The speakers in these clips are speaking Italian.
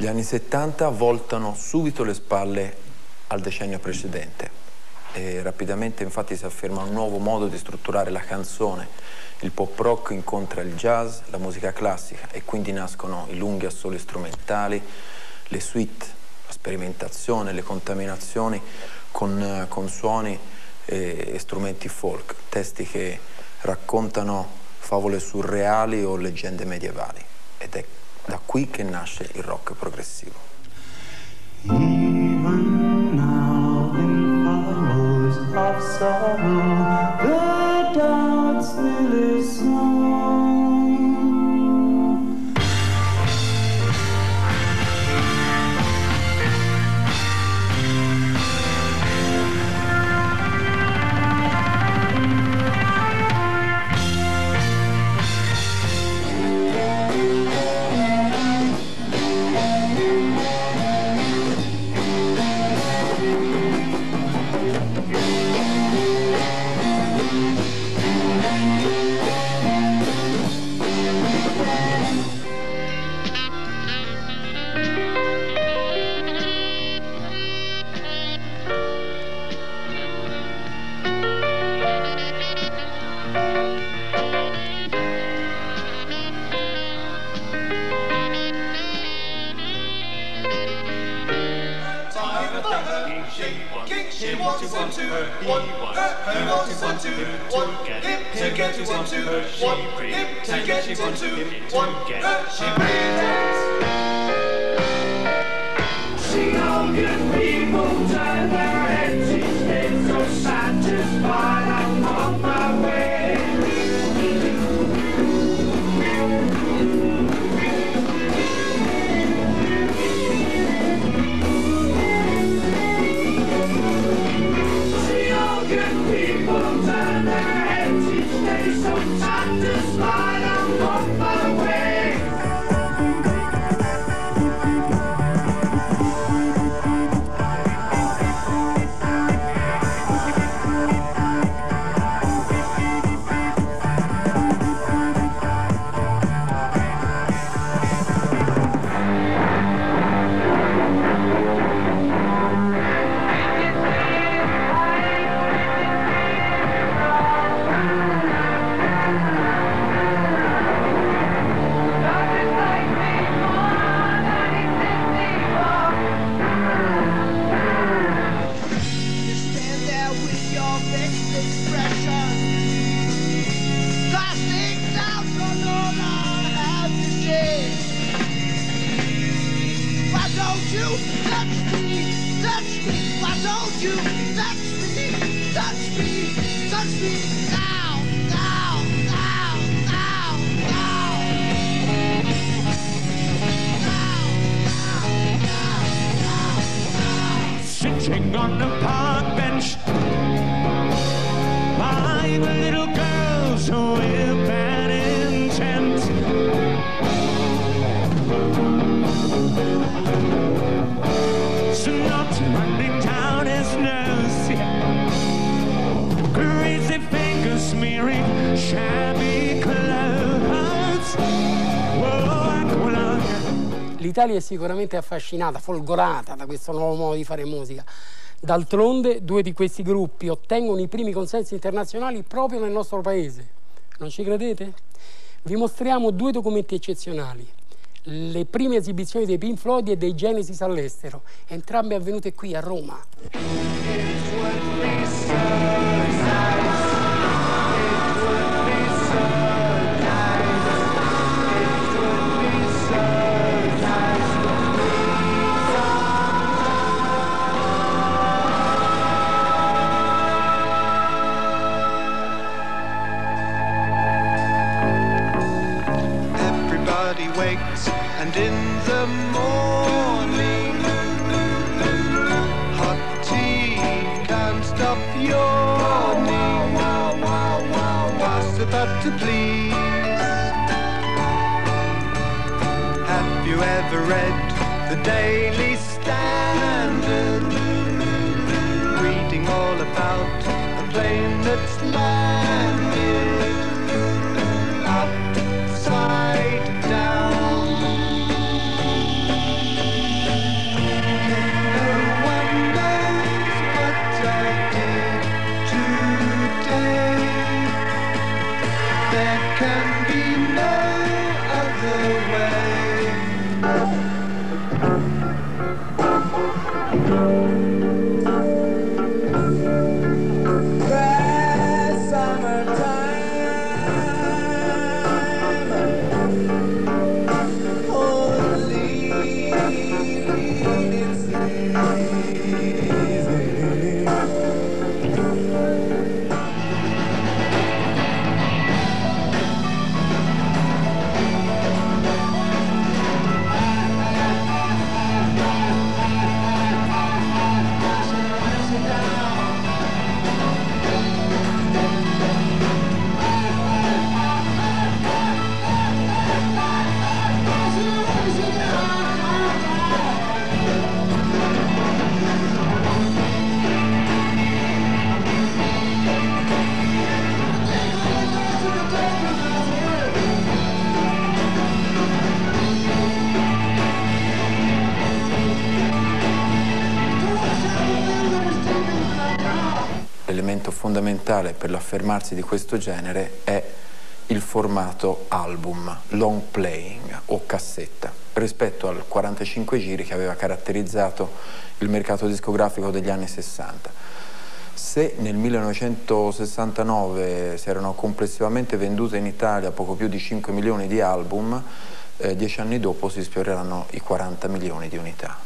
Gli anni 70 voltano subito le spalle al decennio precedente e rapidamente infatti si afferma un nuovo modo di strutturare la canzone. Il pop rock incontra il jazz, la musica classica e quindi nascono i lunghi assoli strumentali, le suite, la sperimentazione, le contaminazioni con, con suoni e, e strumenti folk, testi che raccontano favole surreali o leggende medievali ed è da qui che nasce il rock progressivo. Even now in hours of sorrow, Sitting on the l'Italia è sicuramente affascinata, folgorata da questo nuovo modo di fare musica. D'altronde due di questi gruppi ottengono i primi consensi internazionali proprio nel nostro paese. Non ci credete? Vi mostriamo due documenti eccezionali. Le prime esibizioni dei Pink Floyd e dei Genesis all'estero, entrambe avvenute qui a Roma. And in the morning hot tea can't stop yawning pass the butter please. Have you ever read the daily standard? Reading all about a plane that's landed fondamentale per l'affermarsi di questo genere è il formato album, long playing o cassetta, rispetto al 45 giri che aveva caratterizzato il mercato discografico degli anni 60. Se nel 1969 si erano complessivamente vendute in Italia poco più di 5 milioni di album, eh, dieci anni dopo si sfioreranno i 40 milioni di unità.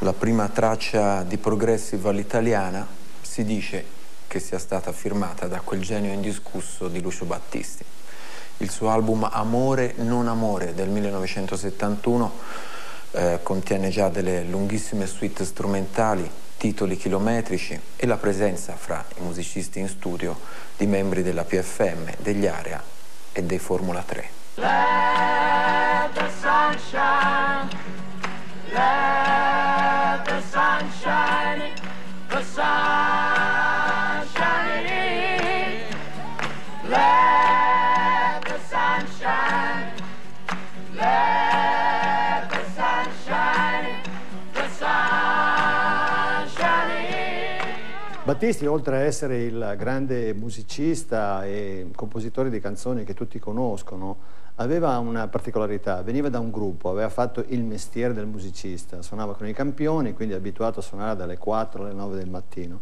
La prima traccia di progressive all'italiana si dice che sia stata firmata da quel genio indiscusso di Lucio Battisti. Il suo album Amore non amore del 1971 eh, contiene già delle lunghissime suite strumentali, titoli chilometrici e la presenza fra i musicisti in studio di membri della PFM, degli Area e dei Formula 3. Let the sunshine, let the sunshine, Battisti, oltre a essere il grande musicista e compositore di canzoni che tutti conoscono, aveva una particolarità, veniva da un gruppo, aveva fatto il mestiere del musicista, suonava con i campioni, quindi abituato a suonare dalle 4 alle 9 del mattino.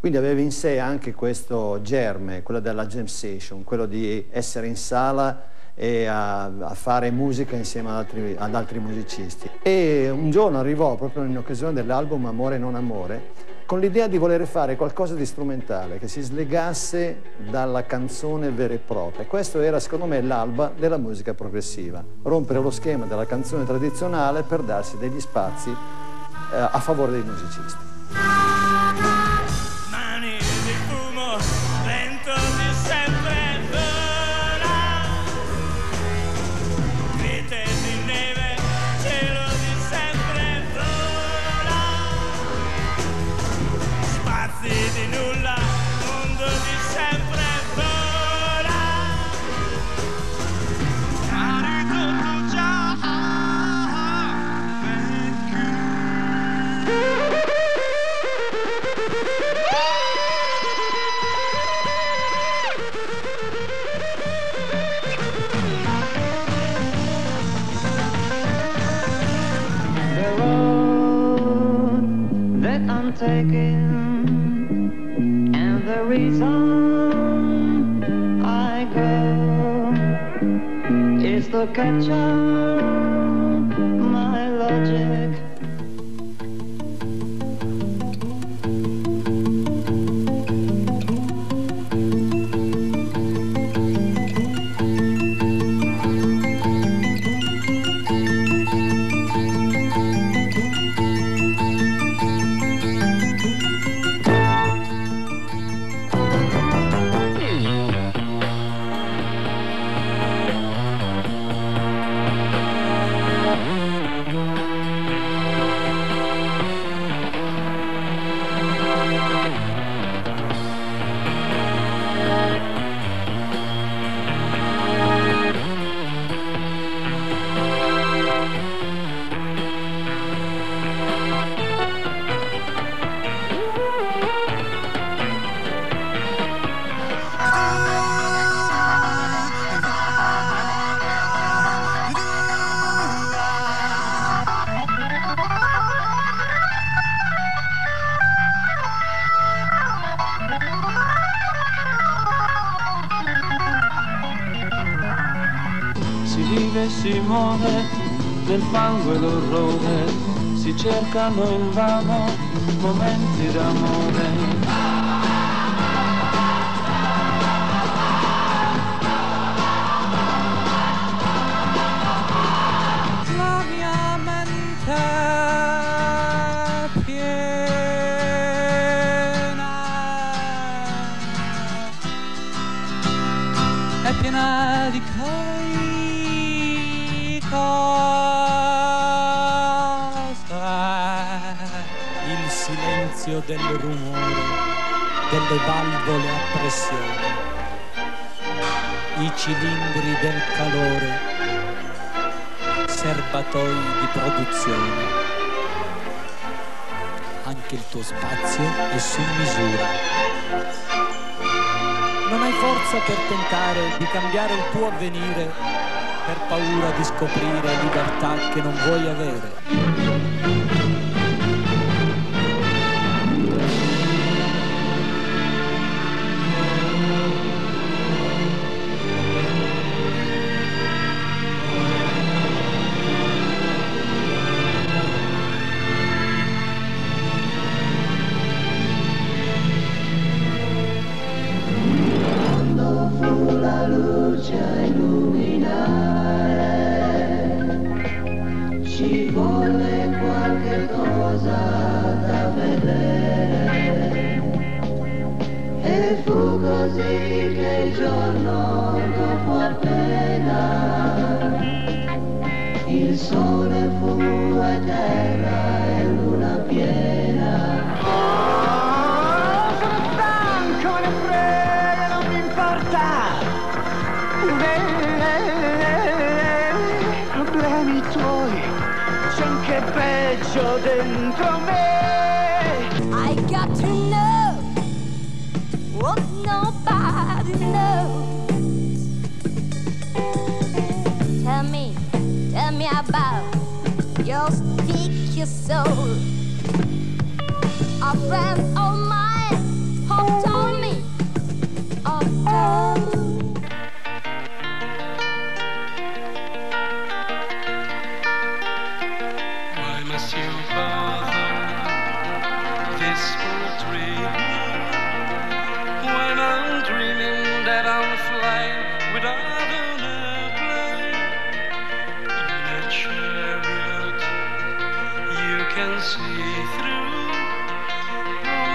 Quindi aveva in sé anche questo germe, quello della jam session, quello di essere in sala e a, a fare musica insieme ad altri, ad altri musicisti. E un giorno arrivò, proprio in occasione dell'album Amore non amore, con l'idea di voler fare qualcosa di strumentale, che si slegasse dalla canzone vera e propria. Questo era, secondo me, l'alba della musica progressiva. Rompere lo schema della canzone tradizionale per darsi degli spazi eh, a favore dei musicisti. 感觉 cercano in vano momenti d'amore. Del rumore, delle valvole a pressione, i cilindri del calore, serbatoi di produzione. Anche il tuo spazio è su misura. Non hai forza per tentare di cambiare il tuo avvenire per paura di scoprire libertà che non vuoi avere. che peggio dentro me. I got to know what nobody knows. Tell me, tell me about your secret soul. Our friends. betrayed when I'm dreaming that I'm flying without an airplane. In a chariot, you can see through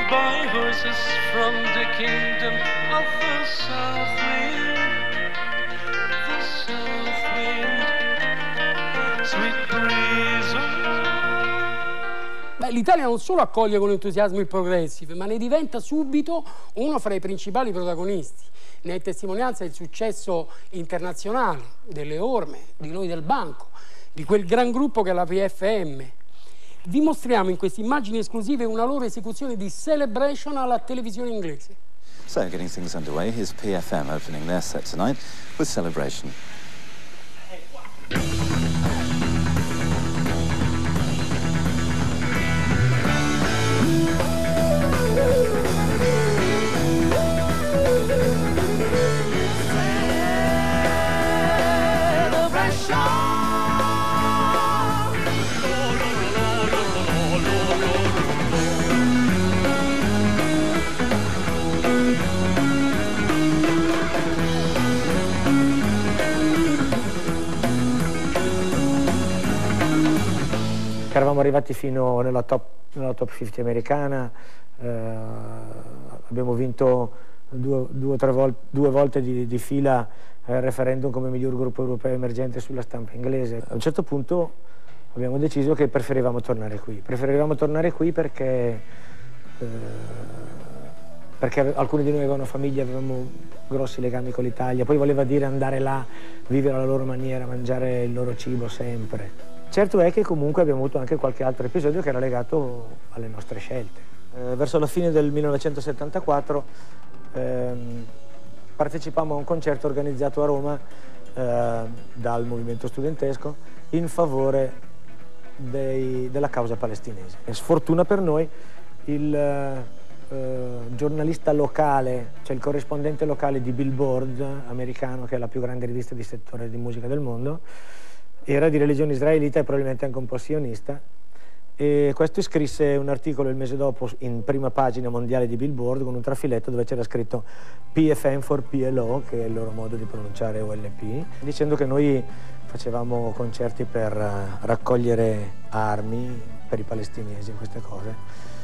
by horses from the kingdom of the south. l'Italia non solo accoglie con entusiasmo il progressive, ma ne diventa subito uno fra i principali protagonisti. Ne è testimonianza il successo internazionale delle orme, di noi del banco, di quel gran gruppo che è la PFM. Vi mostriamo in queste immagini esclusive una loro esecuzione di Celebration alla televisione inglese. So, getting things underway, here's PFM opening their set tonight with Celebration. Eravamo arrivati fino nella top, nella top 50 americana, eh, abbiamo vinto due, due, vol due volte di, di fila il eh, referendum come miglior gruppo europeo emergente sulla stampa inglese. A un certo punto abbiamo deciso che preferivamo tornare qui. Preferivamo tornare qui perché, eh, perché alcuni di noi avevano famiglia, avevamo grossi legami con l'Italia, poi voleva dire andare là, vivere alla loro maniera, mangiare il loro cibo sempre. Certo è che comunque abbiamo avuto anche qualche altro episodio che era legato alle nostre scelte. Eh, verso la fine del 1974 ehm, partecipammo a un concerto organizzato a Roma eh, dal movimento studentesco in favore dei, della causa palestinese. E sfortuna per noi il eh, giornalista locale, cioè il corrispondente locale di Billboard americano, che è la più grande rivista di settore di musica del mondo, era di religione israelita e probabilmente anche un po' sionista. E questo scrisse un articolo il mese dopo in prima pagina mondiale di Billboard con un trafiletto dove c'era scritto PFM for PLO, che è il loro modo di pronunciare OLP, dicendo che noi facevamo concerti per eh, raccogliere armi per i palestinesi e queste cose.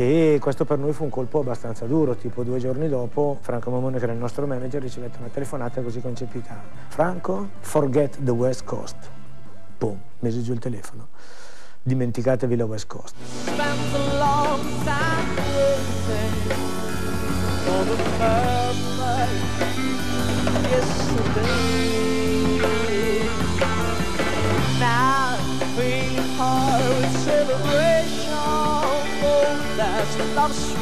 E questo per noi fu un colpo abbastanza duro, tipo due giorni dopo Franco Mamone che era il nostro manager ricevette una telefonata così concepita. Franco, forget the West Coast. Boom, mise giù il telefono. Dimenticatevi la West Coast. Now, love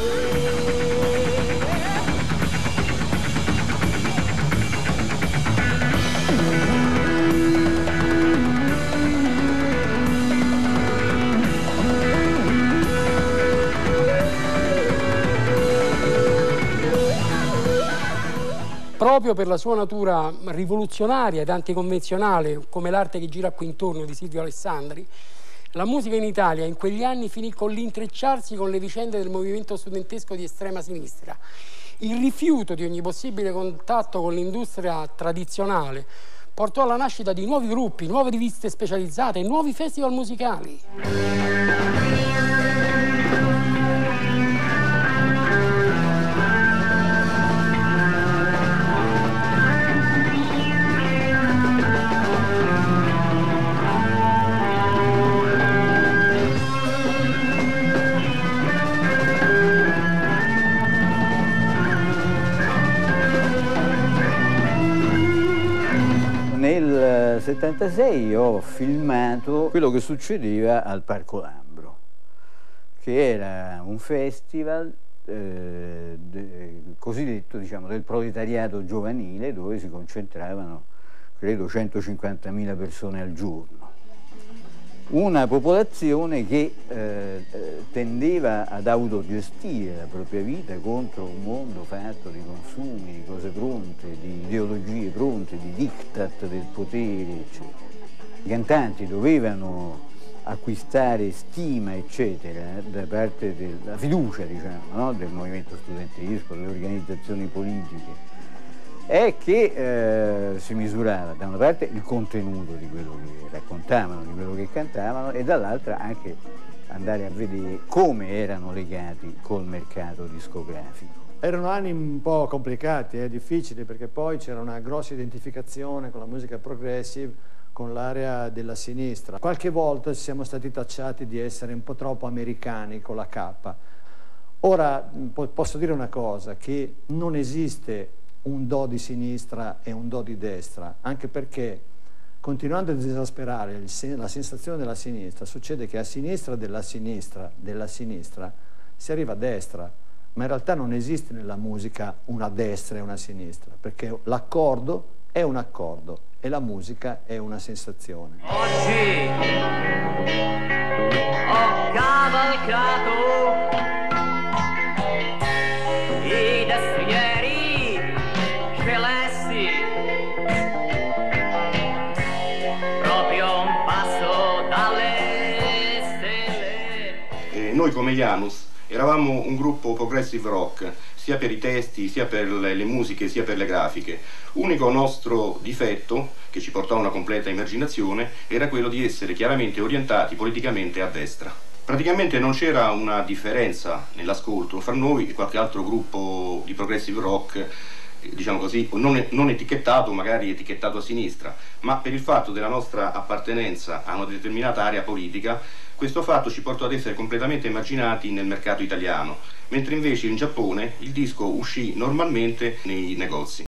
proprio per la sua natura rivoluzionaria ed anticonvenzionale, come l'arte che gira qui intorno di Silvio Alessandri, la musica in Italia in quegli anni finì con l'intrecciarsi con le vicende del movimento studentesco di estrema sinistra. Il rifiuto di ogni possibile contatto con l'industria tradizionale portò alla nascita di nuovi gruppi, nuove riviste specializzate e nuovi festival musicali. Nel 76 ho filmato quello che succedeva al Parco Lambro, che era un festival eh, de- cosiddetto diciamo, del proletariato giovanile dove si concentravano credo 150.000 persone al giorno. Una popolazione che eh, eh, tendeva ad autogestire la propria vita contro un mondo fatto di consumi, di cose pronte, di ideologie pronte, di diktat del potere, eccetera. I cantanti dovevano acquistare stima, eccetera, da parte della fiducia, diciamo, no? del movimento studentesco, delle organizzazioni politiche, è che eh, si misurava da una parte il contenuto di quello che raccontavano, di quello che cantavano e dall'altra anche andare a vedere come erano legati col mercato discografico. Erano anni un po' complicati, eh, difficili, perché poi c'era una grossa identificazione con la musica progressive, con l'area della sinistra. Qualche volta siamo stati tacciati di essere un po' troppo americani con la K. Ora po- posso dire una cosa, che non esiste un do di sinistra e un do di destra, anche perché continuando a esasperare il sen- la sensazione della sinistra, succede che a sinistra della sinistra della sinistra si arriva a destra, ma in realtà non esiste nella musica una destra e una sinistra, perché l'accordo è un accordo e la musica è una sensazione. Oggi ho cavalcato Noi come Janus eravamo un gruppo progressive rock, sia per i testi, sia per le, musiche, sia per le grafiche. Unico nostro difetto, che ci portò a una completa emarginazione, era quello di essere chiaramente orientati politicamente a destra. Praticamente non c'era una differenza nell'ascolto fra noi e qualche altro gruppo di progressive rock diciamo così, non, non etichettato, magari etichettato a sinistra, ma per il fatto della nostra appartenenza a una determinata area politica, questo fatto ci portò ad essere completamente immaginati nel mercato italiano, mentre invece in Giappone il disco uscì normalmente nei negozi.